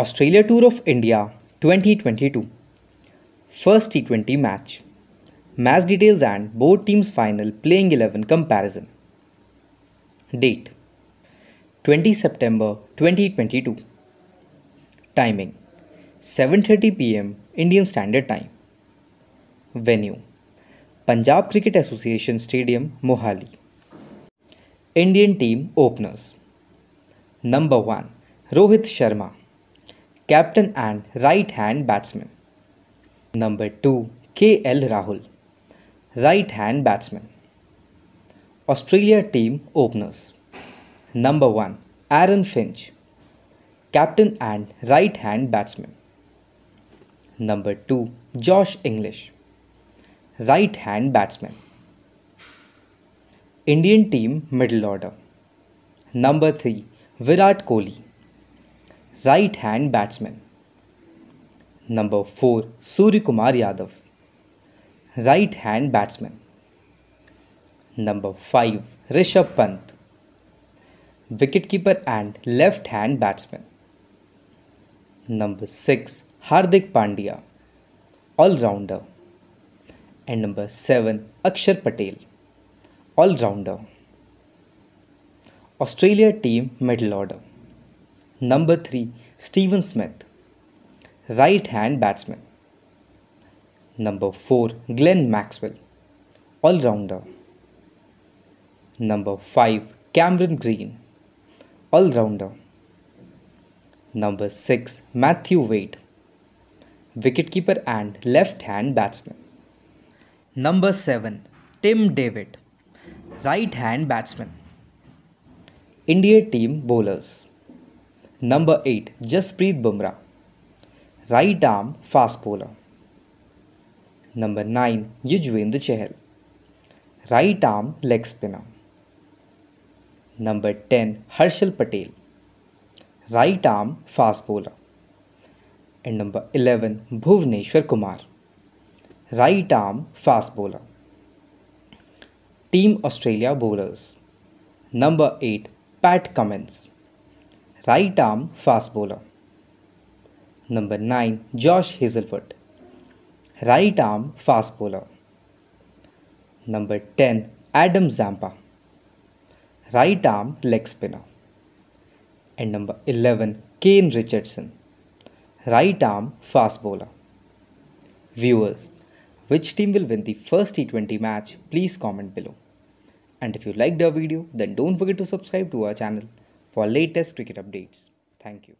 Australia Tour of India 2022 First T20 match. Match details and both teams final playing 11 comparison. Date. 20 September 2022 Timing. 7:30 pm Indian Standard Time. Venue. Punjab Cricket Association Stadium Mohali. Indian team openers. Number 1 Rohit Sharma captain and right hand batsman. Number 2 KL Rahul, right hand batsman. Australia team openers. Number 1 Aaron Finch, captain and right hand batsman. Number 2 Josh Inglis, right hand batsman. Indian team middle order. Number 3 Virat Kohli right hand batsman. Number 4 Suryakumar Yadav, right hand batsman. Number 5 Rishabh Pant, wicketkeeper and left hand batsman. Number 6 Hardik Pandya, all rounder. And number 7 Akshar Patel, all rounder. Australia team middle order. Number 3 Steven Smith, right hand batsman. Number 4 Glenn Maxwell, all rounder. Number 5 Cameron Green, all rounder. Number 6 Matthew Wade, wicketkeeper and left hand batsman. Number 7 Tim David, right hand batsman. India team bowlers. Number eight Jasprit Bumrah right arm fast bowler number nine Yuzvendra Chahal right arm leg spinner number ten Harshal Patel right arm fast bowler and number eleven Bhuvneshwar Kumar right arm fast bowler team Australia bowlers number eight Pat Cummins right arm fast bowler. Number 9 Josh Hazlewood, right arm fast bowler. Number 10 Adam Zampa, right arm leg spinner. And number 11 Kane Richardson, right arm fast bowler. Viewers, which team will win the first T20 match? Please comment below. And if you liked our video, then don't forget to subscribe to our channel for latest cricket updates. Thank you.